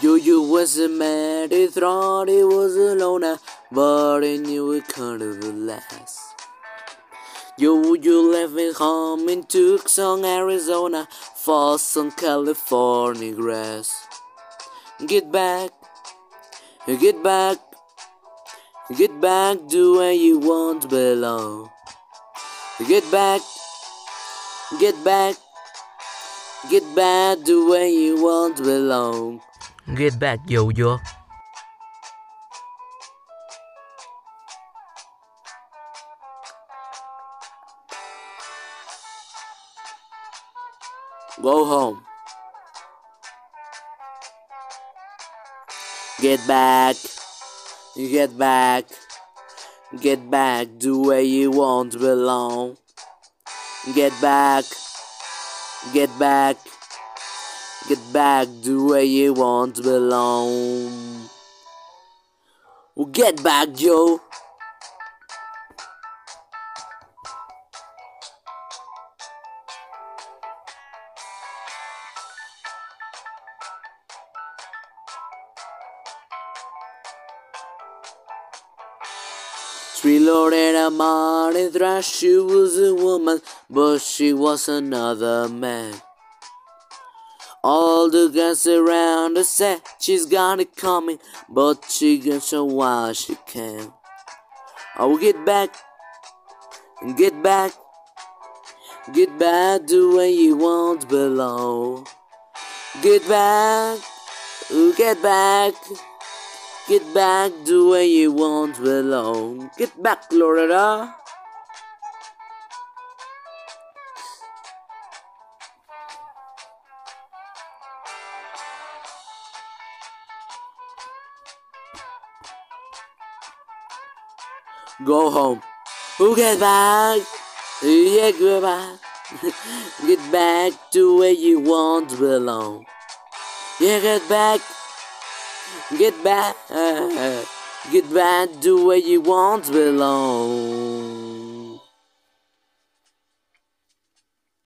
You, you wasn't mad, he thought he was a loner, but he knew it couldn't last. You, you left me home in Tucson, Arizona, for some California grass. Get back, get back, get back to where you once belong. Get back, get back, get back to where you once belong. Get back dù vô Go home. Get back. Get back. Get back to where you once belong. Get back. Get back. Get back to where you once belong. Well, get back, Joe. Three loaded a morning thrash, she was a woman, but she was another man. All the guys around her said she's got it coming, but she can show why she can. I will get back, get back, get back to where you once belong. Get back, get back, get back to where you once belong. Get back, Florida. Go home. Who get back? Yeah, get back. get back to where you once belong. Yeah, get back. Get back. Get back to where you once belong.